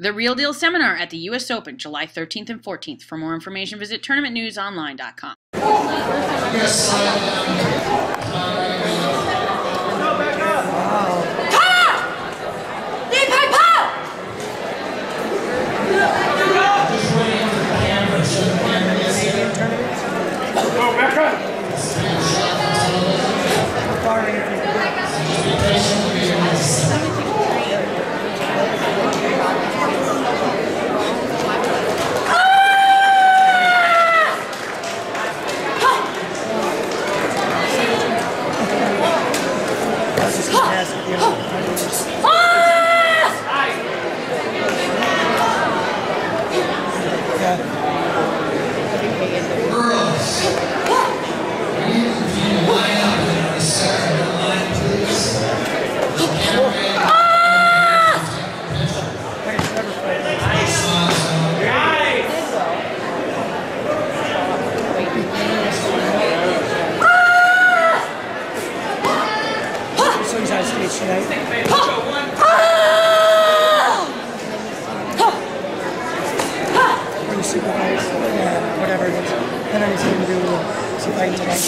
The Real Deal Seminar at the U.S. Open, July 13th and 14th. For more information, visit tournamentnewsonline.com. Yeah. So he's on stage the supervise, yeah, whatever it is. And then he's going to do the fighting tonight.